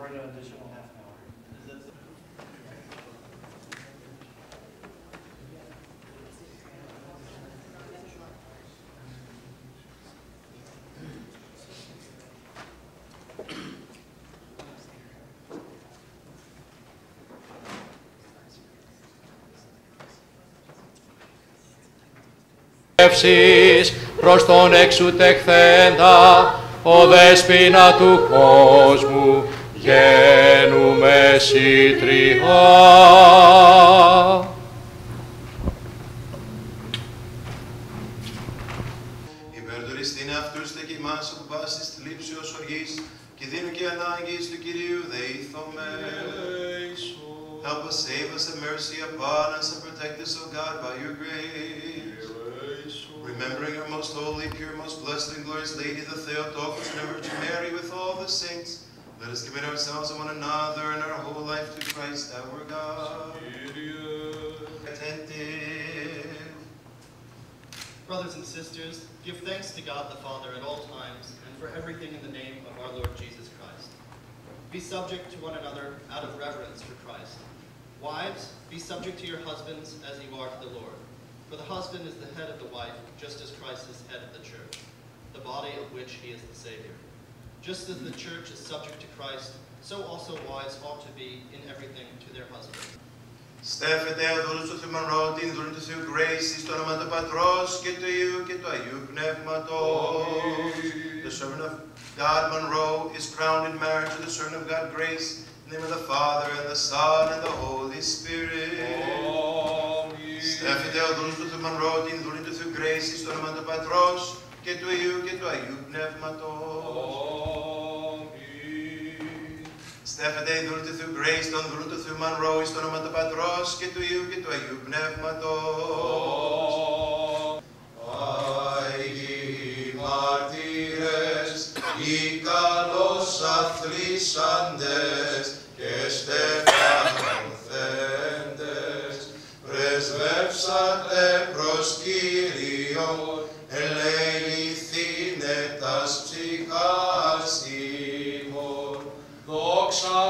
for an additional half an hour. Εύσεις προς τον εξουτεχθέντα, ο δέσποινα του κόσμου, γένουμε σύτριγα. Υπερτουριστήν αυτούς τε και ημάς που πάσης θλίψεως οργής και δίνουν και ανάγκης του Κυρίου δεήθομε. Help us, save us, have mercy upon us, and protect us, O God, by your grace. Remembering our most holy, pure, most blessed, and glorious Lady, the Theotokos, and our Virgin Mary, with all the saints, let us commit ourselves and one another and our whole life to Christ our God. Attentive. Brothers and sisters, give thanks to God the Father at all times and for everything in the name of our Lord Jesus Christ. Be subject to one another out of reverence for Christ. Wives, be subject to your husbands as you are to the Lord. For the husband is the head of the wife, just as Christ is head of the church, the body of which he is the Savior. Just as the church is subject to Christ, so also wives ought to be in everything to their husbands. Στέφεται αδούλους του Θεού την δούλη του Θεού Grace, στο όνομα του Πατρός και του Υιού και του Αγίου Πνεύματος. The servant of God Monroe is crowned in marriage with the servant of God Grace, in the name of the Father, and the Son, and the Holy Spirit. Στέφεται αδούλους του Θεού Monroe την δούλη του Θεού Grace, στο όνομα του Πατρός και του Υιού και του Αγίου Πνεύματος. Στέφεται η δούλη του Θεού Grace, τον δούλη του Θεού Monroe, στο όνομα του Πατρός και του Υιού και του Αγίου Πνεύματος. Άγιοι μάρτυρες, οι καλώς αθλήσαντες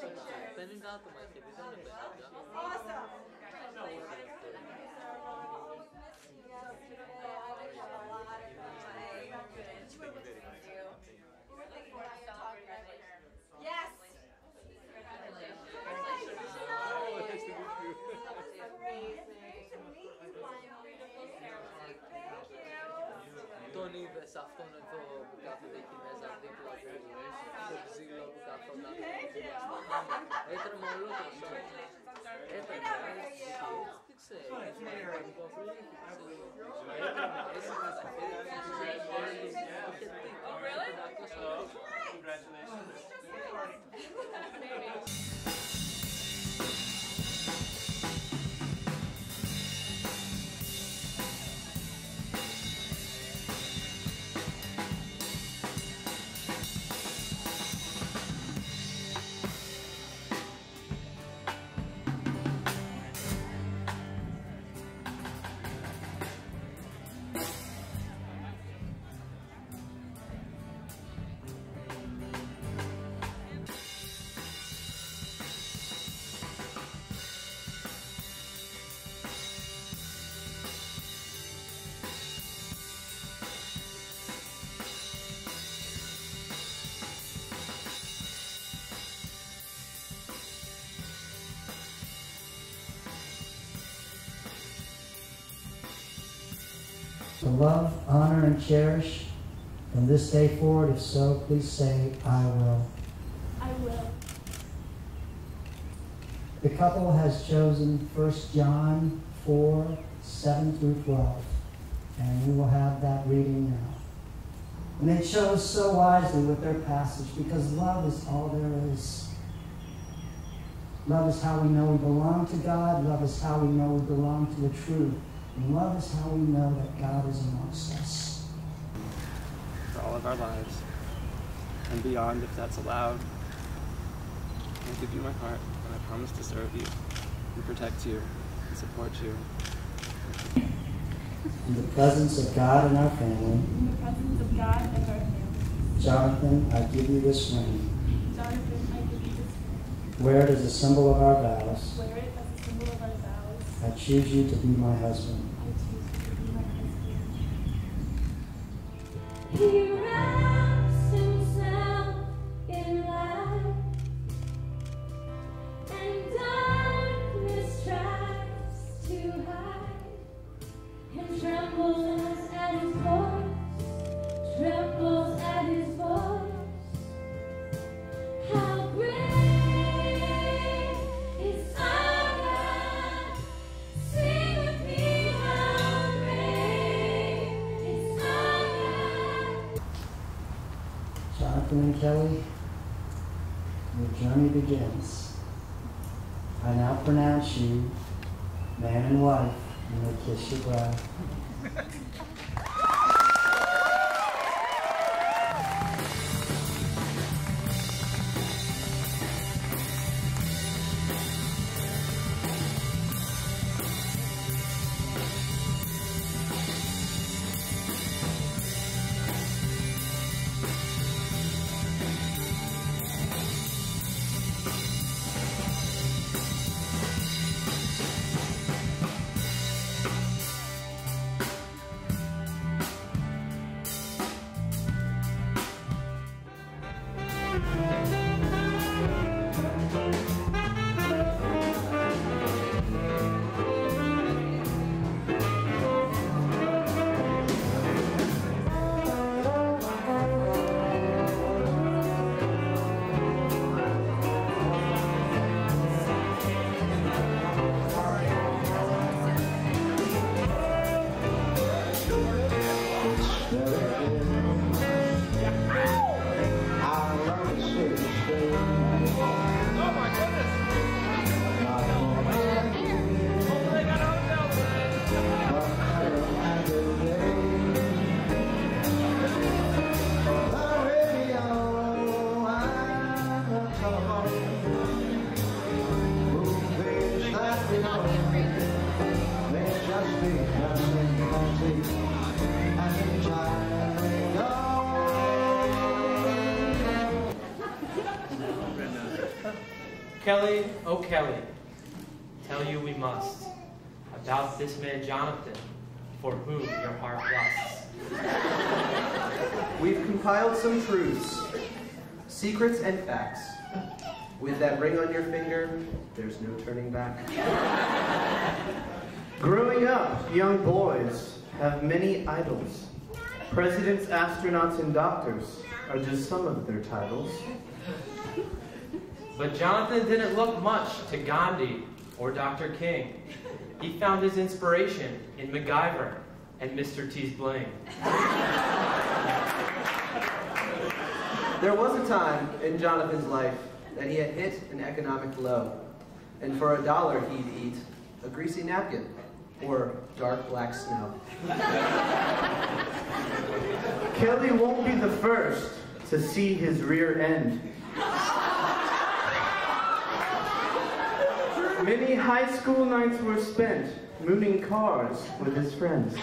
στόλος. 50 άτομα είχε δει, δεν είναι 50. Yes. Τον είδες αυτόν εδώ που κάθεται εκεί μέσα δίπλα του, το Thank you. Congratulations Oh, really? Congratulations. love, honor, and cherish from this day forward? If so, please say, I will. I will. The couple has chosen 1 John 4 7 through 12, and we will have that reading now. And they chose so wisely with their passage because love is all there is. Love is how we know we belong to God. Love is how we know we belong to the truth. And love is how we know that God is amongst us. for all of our lives and beyond if that's allowed. I give you my heart and I promise to serve you and protect you and support you. In the presence of God and our family, In the presence of God and our family. Jonathan, I give you this ring. Jonathan, I give you this ring. Wear it as a symbol of our vows. Wear it as a symbol of our vows. I choose you to be my husband. And Kelly, your journey begins. I now pronounce you man and wife, and may kiss your brow. Música Kelly, oh Kelly, tell you we must about this man Jonathan, for whom your heart lusts. We've compiled some truths, secrets and facts. With that ring on your finger, there's no turning back. Growing up, young boys have many idols. Presidents, astronauts, and doctors are just some of their titles. But Jonathan didn't look much to Gandhi or Dr. King. He found his inspiration in MacGyver and Mr. T's bling. There was a time in Jonathan's life that he had hit an economic low, and for a dollar he'd eat a greasy napkin or dark black snow. Kelly won't be the first to see his rear end. Many high school nights were spent mooning cars with his friends.